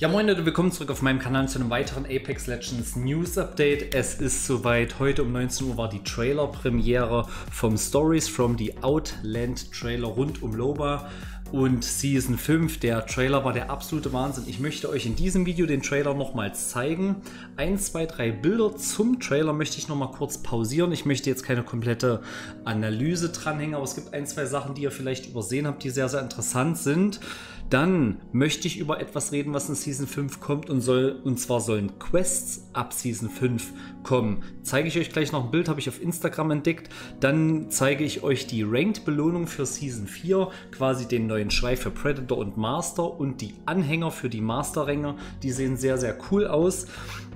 Ja moin Leute, willkommen zurück auf meinem Kanal zu einem weiteren Apex Legends News Update. Es ist soweit, heute um 19 Uhr war die Trailer-Premiere vom Stories from the Outland Trailer rund um Loba und Season 5. Der Trailer war der absolute Wahnsinn. Ich möchte euch in diesem Video den Trailer nochmals zeigen. Ein, zwei, drei Bilder zum Trailer möchte ich nochmal kurz pausieren. Ich möchte jetzt keine komplette Analyse dranhängen, aber es gibt ein, zwei Sachen, die ihr vielleicht übersehen habt, die sehr, sehr interessant sind. Dann möchte ich über etwas reden, was in Season 5 kommt und soll, und zwar sollen Quests ab Season 5 kommen. Zeige ich euch gleich noch ein Bild, habe ich auf Instagram entdeckt. Dann zeige ich euch die Ranked-Belohnung für Season 4, quasi den neuen Schrei für Predator und Master und die Anhänger für die Master-Ränge. Die sehen sehr, sehr cool aus.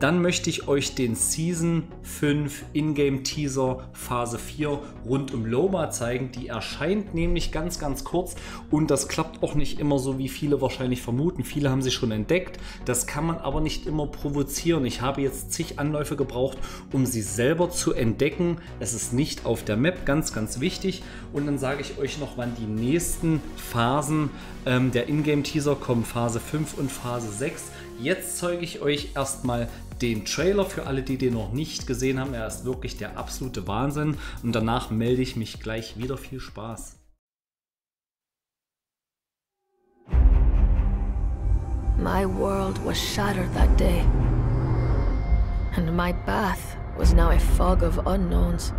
Dann möchte ich euch den Season 5 Ingame Teaser Phase 4 rund um Loma zeigen. Die erscheint nämlich ganz, ganz kurz und das klappt auch nicht immer so, wie viele wahrscheinlich vermuten. Viele haben sie schon entdeckt. Das kann man aber nicht immer provozieren. Ich habe jetzt zig Anläufe gebraucht, um sie selber zu entdecken. Es ist nicht auf der Map, ganz, ganz wichtig. Und dann sage ich euch noch, wann die nächsten Phasen ähm, der Ingame Teaser kommen. Phase 5 und Phase 6. Jetzt zeige ich euch erstmal den Trailer für alle, die den noch nicht gesehen haben. Er ist wirklich der absolute Wahnsinn. Und danach melde ich mich gleich wieder. Viel Spaß. My world was shattered that day. And my path was now a fog of unknowns.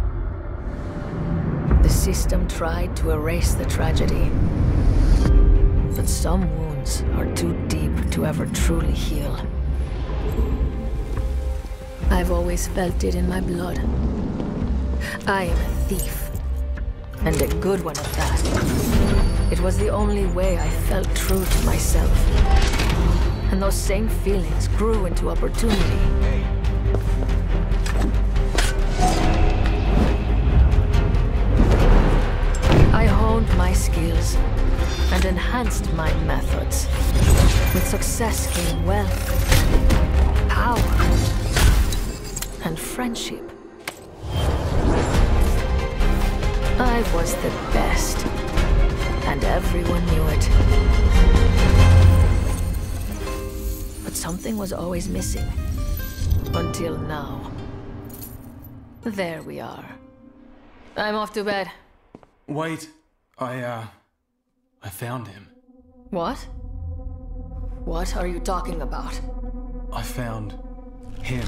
The system tried to erase the tragedy. But some wounds are too deep to ever truly heal. I've always felt it in my blood. I am a thief. And a good one at that. It was the only way I felt true to myself. And those same feelings grew into opportunity. I honed my skills and enhanced my methods. With success came wealth, power, and friendship. I was the best, and everyone knew it. But something was always missing. Until now. There we are. I'm off to bed. Wait, I, uh, I found him. What? What are you talking about? I found him.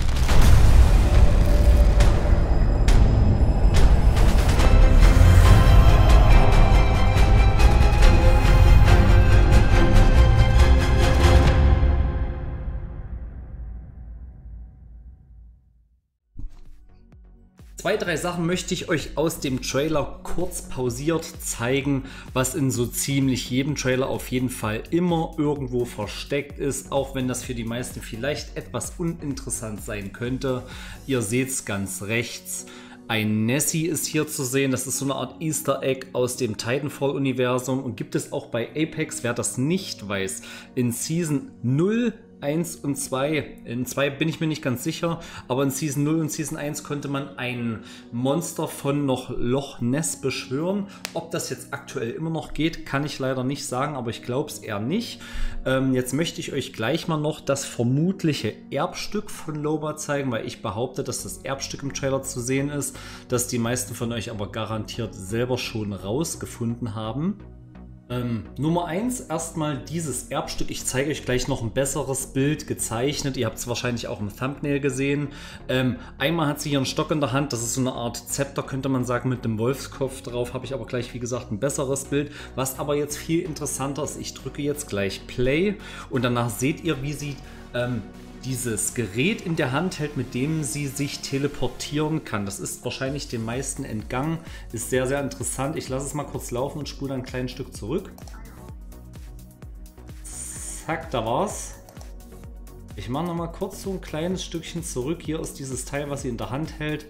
Zwei, drei Sachen möchte ich euch aus dem Trailer kurz pausiert zeigen, was in so ziemlich jedem Trailer auf jeden Fall immer irgendwo versteckt ist, auch wenn das für die meisten vielleicht etwas uninteressant sein könnte. Ihr seht es ganz rechts. Ein Nessie ist hier zu sehen. Das ist so eine Art Easter Egg aus dem Titanfall-Universum und gibt es auch bei Apex, wer das nicht weiß, in Season 0 1 und 2. In 2 bin ich mir nicht ganz sicher, aber in Season 0 und Season 1 konnte man ein Monster von noch Loch Ness beschwören. Ob das jetzt aktuell immer noch geht, kann ich leider nicht sagen, aber ich glaube es eher nicht. Ähm, jetzt möchte ich euch gleich mal noch das vermutliche Erbstück von Loba zeigen, weil ich behaupte, dass das Erbstück im Trailer zu sehen ist, dass die meisten von euch aber garantiert selber schon rausgefunden haben. Ähm, Nummer 1, erstmal dieses Erbstück. Ich zeige euch gleich noch ein besseres Bild gezeichnet. Ihr habt es wahrscheinlich auch im Thumbnail gesehen. Ähm, einmal hat sie hier einen Stock in der Hand. Das ist so eine Art Zepter, könnte man sagen, mit dem Wolfskopf drauf. Habe ich aber gleich, wie gesagt, ein besseres Bild. Was aber jetzt viel interessanter ist, ich drücke jetzt gleich Play und danach seht ihr, wie sie ähm, dieses Gerät in der Hand hält, mit dem sie sich teleportieren kann. Das ist wahrscheinlich den meisten entgangen. Ist sehr, sehr interessant. Ich lasse es mal kurz laufen und spule ein kleines Stück zurück. Zack, da war's. Ich mache noch mal kurz so ein kleines Stückchen zurück. Hier ist dieses Teil, was sie in der Hand hält.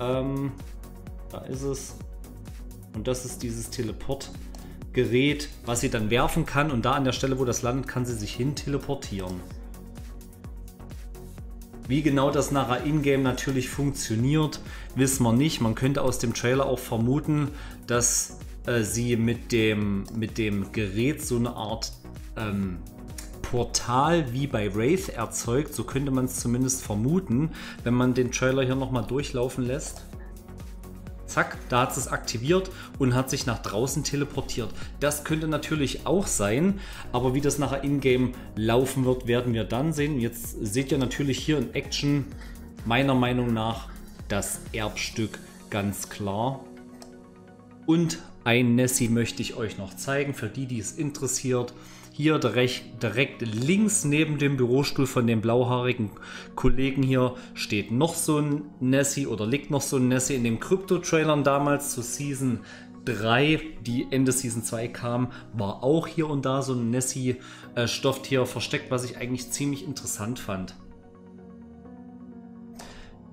Ähm, da ist es. Und das ist dieses Teleportgerät, was sie dann werfen kann. Und da an der Stelle, wo das landet, kann sie sich hin teleportieren. Wie genau das nachher in-game natürlich funktioniert, wissen wir nicht. Man könnte aus dem Trailer auch vermuten, dass äh, sie mit dem, mit dem Gerät so eine Art ähm, Portal wie bei Wraith erzeugt. So könnte man es zumindest vermuten, wenn man den Trailer hier nochmal durchlaufen lässt. Zack, da hat es aktiviert und hat sich nach draußen teleportiert. Das könnte natürlich auch sein, aber wie das nachher in-game laufen wird, werden wir dann sehen. Jetzt seht ihr natürlich hier in Action meiner Meinung nach das Erbstück ganz klar. Und ein Nessie möchte ich euch noch zeigen, für die, die es interessiert. Hier direkt, direkt links neben dem Bürostuhl von dem blauhaarigen Kollegen hier steht noch so ein Nessie oder liegt noch so ein Nessie in den Krypto-Trailern damals zu Season 3, die Ende Season 2 kam, war auch hier und da so ein Nessie-Stofftier versteckt, was ich eigentlich ziemlich interessant fand.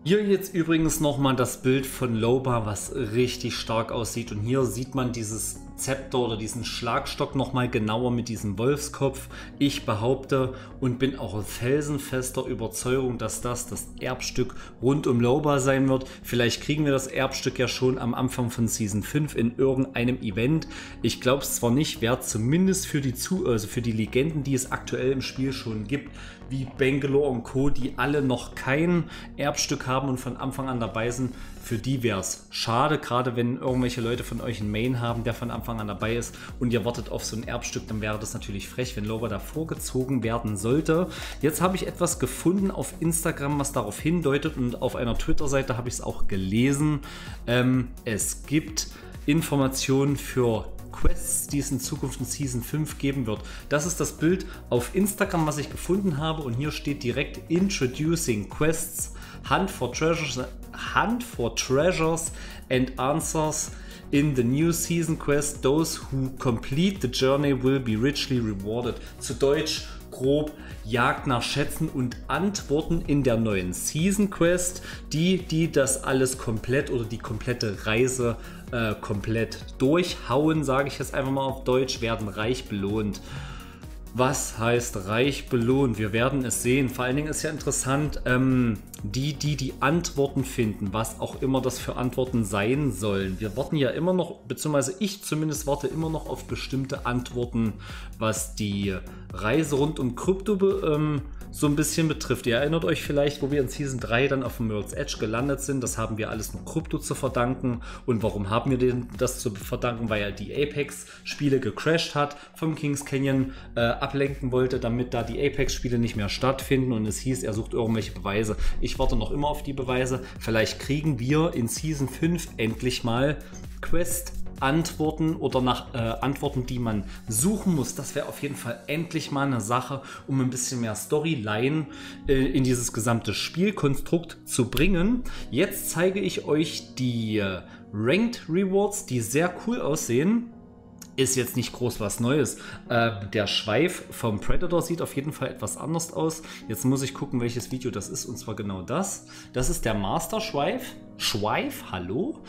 Hier jetzt übrigens nochmal das Bild von Loba, was richtig stark aussieht. Und hier sieht man dieses Zepter oder diesen Schlagstock nochmal genauer mit diesem Wolfskopf. Ich behaupte und bin auch felsenfester Überzeugung, dass das das Erbstück rund um Loba sein wird. Vielleicht kriegen wir das Erbstück ja schon am Anfang von Season 5 in irgendeinem Event. Ich glaube es zwar nicht, wer zumindest für die, Zu also für die Legenden, die es aktuell im Spiel schon gibt, wie Bangalore und Co., die alle noch kein Erbstück haben und von Anfang an dabei sind, für die wäre es schade, gerade wenn irgendwelche Leute von euch einen Main haben, der von Anfang an dabei ist und ihr wartet auf so ein Erbstück, dann wäre das natürlich frech, wenn Lover da vorgezogen werden sollte. Jetzt habe ich etwas gefunden auf Instagram, was darauf hindeutet und auf einer Twitter-Seite habe ich es auch gelesen. Ähm, es gibt Informationen für Quests, die es in Zukunft in Season 5 geben wird. Das ist das Bild auf Instagram, was ich gefunden habe und hier steht direkt Introducing Quests, Hunt for Treasures, Hunt for Treasures and Answers in the new season quest. Those who complete the journey will be richly rewarded. Zu Deutsch grob Jagd nach Schätzen und Antworten in der neuen Season Quest. Die, die das alles komplett oder die komplette Reise äh, komplett durchhauen, sage ich jetzt einfach mal auf Deutsch, werden reich belohnt. Was heißt reich belohnt? Wir werden es sehen. Vor allen Dingen ist ja interessant, ähm, die, die die Antworten finden, was auch immer das für Antworten sein sollen. Wir warten ja immer noch, beziehungsweise ich zumindest warte immer noch auf bestimmte Antworten, was die Reise rund um Krypto ähm, so ein bisschen betrifft. Ihr erinnert euch vielleicht, wo wir in Season 3 dann auf dem World's Edge gelandet sind. Das haben wir alles nur Krypto zu verdanken. Und warum haben wir denn das zu verdanken? Weil er die Apex-Spiele gecrashed hat, vom Kings Canyon äh, ablenken wollte, damit da die Apex-Spiele nicht mehr stattfinden. Und es hieß, er sucht irgendwelche Beweise. Ich warte noch immer auf die Beweise. Vielleicht kriegen wir in Season 5 endlich mal Quest Antworten oder nach äh, Antworten, die man suchen muss. Das wäre auf jeden Fall endlich mal eine Sache, um ein bisschen mehr Storyline äh, in dieses gesamte Spielkonstrukt zu bringen. Jetzt zeige ich euch die äh, Ranked Rewards, die sehr cool aussehen ist jetzt nicht groß was Neues. Äh, der Schweif vom Predator sieht auf jeden Fall etwas anders aus. Jetzt muss ich gucken, welches Video das ist. Und zwar genau das. Das ist der Master Schweif. Schweif, hallo.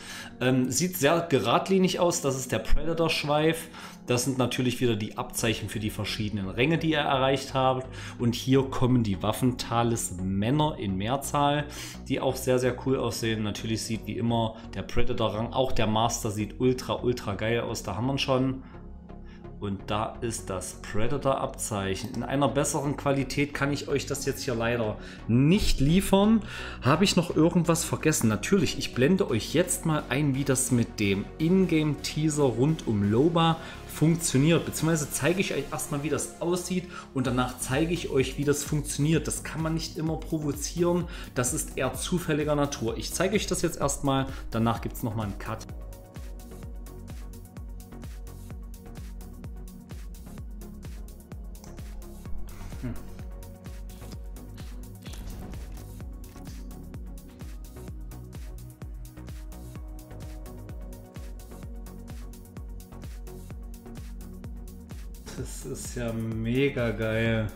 Ähm, sieht sehr geradlinig aus. Das ist der Predator Schweif. Das sind natürlich wieder die Abzeichen für die verschiedenen Ränge, die ihr erreicht habt. Und hier kommen die Waffentales Männer in Mehrzahl, die auch sehr, sehr cool aussehen. Natürlich sieht wie immer der Predator-Rang, auch der Master sieht ultra, ultra geil aus. Da haben wir schon. Und da ist das Predator-Abzeichen. In einer besseren Qualität kann ich euch das jetzt hier leider nicht liefern. Habe ich noch irgendwas vergessen? Natürlich, ich blende euch jetzt mal ein, wie das mit dem Ingame-Teaser rund um Loba funktioniert. Beziehungsweise zeige ich euch erstmal, wie das aussieht und danach zeige ich euch, wie das funktioniert. Das kann man nicht immer provozieren. Das ist eher zufälliger Natur. Ich zeige euch das jetzt erstmal. Danach gibt es nochmal einen Cut. Das ist ja mega geil.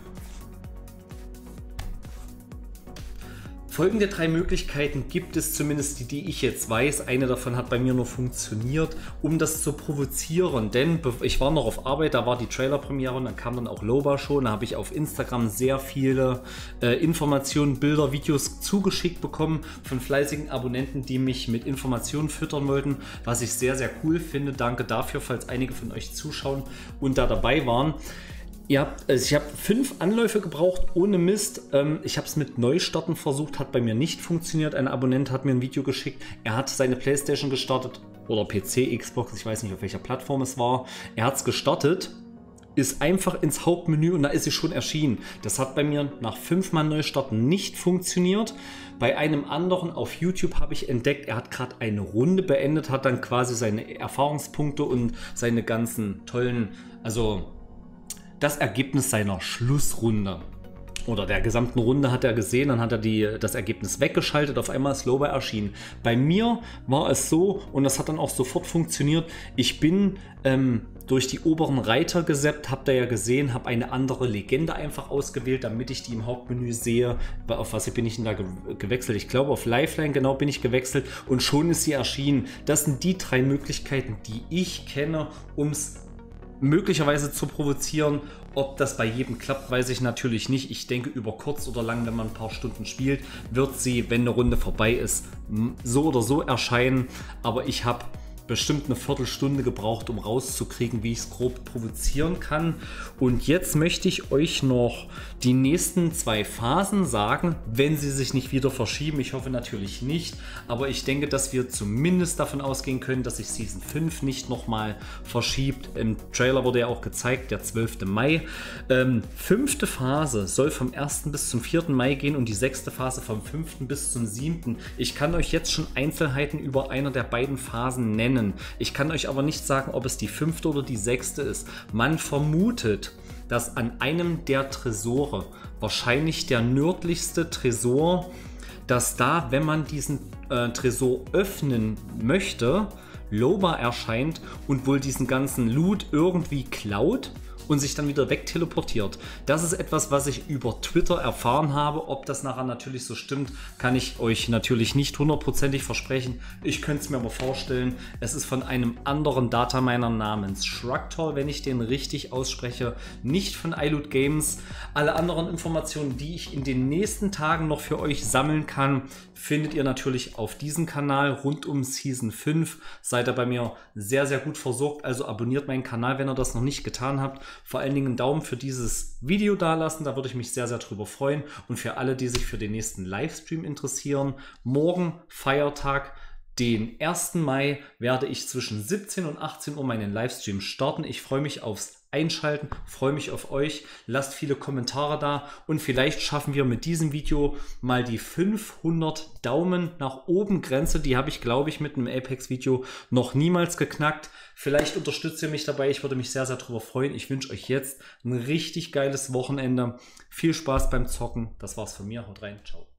Folgende drei Möglichkeiten gibt es zumindest, die, die ich jetzt weiß. Eine davon hat bei mir nur funktioniert, um das zu provozieren. Denn ich war noch auf Arbeit, da war die Trailer-Premiere und dann kam dann auch Loba schon. Da habe ich auf Instagram sehr viele äh, Informationen, Bilder, Videos zugeschickt bekommen von fleißigen Abonnenten, die mich mit Informationen füttern wollten, was ich sehr, sehr cool finde. Danke dafür, falls einige von euch zuschauen und da dabei waren. Ja, also ich habe fünf Anläufe gebraucht, ohne Mist. Ähm, ich habe es mit Neustarten versucht, hat bei mir nicht funktioniert. Ein Abonnent hat mir ein Video geschickt. Er hat seine Playstation gestartet oder PC, Xbox, ich weiß nicht auf welcher Plattform es war. Er hat es gestartet, ist einfach ins Hauptmenü und da ist sie schon erschienen. Das hat bei mir nach fünfmal Neustarten nicht funktioniert. Bei einem anderen auf YouTube habe ich entdeckt, er hat gerade eine Runde beendet, hat dann quasi seine Erfahrungspunkte und seine ganzen tollen, also das Ergebnis seiner Schlussrunde oder der gesamten Runde hat er gesehen, dann hat er die, das Ergebnis weggeschaltet, auf einmal ist Loba erschienen. Bei mir war es so, und das hat dann auch sofort funktioniert, ich bin ähm, durch die oberen Reiter geseppt, habt ihr ja gesehen, habe eine andere Legende einfach ausgewählt, damit ich die im Hauptmenü sehe. Auf was bin ich denn da ge gewechselt? Ich glaube auf Lifeline genau bin ich gewechselt und schon ist sie erschienen. Das sind die drei Möglichkeiten, die ich kenne, um es möglicherweise zu provozieren. Ob das bei jedem klappt, weiß ich natürlich nicht. Ich denke, über kurz oder lang, wenn man ein paar Stunden spielt, wird sie, wenn eine Runde vorbei ist, so oder so erscheinen. Aber ich habe bestimmt eine Viertelstunde gebraucht, um rauszukriegen, wie ich es grob provozieren kann. Und jetzt möchte ich euch noch die nächsten zwei Phasen sagen, wenn sie sich nicht wieder verschieben. Ich hoffe natürlich nicht, aber ich denke, dass wir zumindest davon ausgehen können, dass sich Season 5 nicht nochmal verschiebt. Im Trailer wurde ja auch gezeigt, der 12. Mai. Ähm, fünfte Phase soll vom 1. bis zum 4. Mai gehen und die sechste Phase vom 5. bis zum 7. Ich kann euch jetzt schon Einzelheiten über einer der beiden Phasen nennen nennen. Ich kann euch aber nicht sagen, ob es die fünfte oder die sechste ist. Man vermutet, dass an einem der Tresore, wahrscheinlich der nördlichste Tresor, dass da, wenn man diesen äh, Tresor öffnen möchte, Loba erscheint und wohl diesen ganzen Loot irgendwie klaut und sich dann wieder wegteleportiert. Das ist etwas, was ich über Twitter erfahren habe. Ob das nachher natürlich so stimmt, kann ich euch natürlich nicht hundertprozentig versprechen. Ich könnte es mir aber vorstellen. Es ist von einem anderen Dataminer namens Shrugtor, wenn ich den richtig ausspreche, nicht von iLoot Games. Alle anderen Informationen, die ich in den nächsten Tagen noch für euch sammeln kann, findet ihr natürlich auf diesem Kanal rund um Season 5. Seid ihr bei mir sehr, sehr gut versorgt. Also abonniert meinen Kanal, wenn ihr das noch nicht getan habt. Vor allen Dingen einen Daumen für dieses Video dalassen, da würde ich mich sehr, sehr drüber freuen. Und für alle, die sich für den nächsten Livestream interessieren, morgen Feiertag. Den 1. Mai werde ich zwischen 17 und 18 Uhr meinen Livestream starten. Ich freue mich aufs Einschalten, freue mich auf euch. Lasst viele Kommentare da und vielleicht schaffen wir mit diesem Video mal die 500 Daumen nach oben Grenze. Die habe ich, glaube ich, mit einem Apex-Video noch niemals geknackt. Vielleicht unterstützt ihr mich dabei. Ich würde mich sehr, sehr darüber freuen. Ich wünsche euch jetzt ein richtig geiles Wochenende. Viel Spaß beim Zocken. Das war's von mir. Haut rein. Ciao.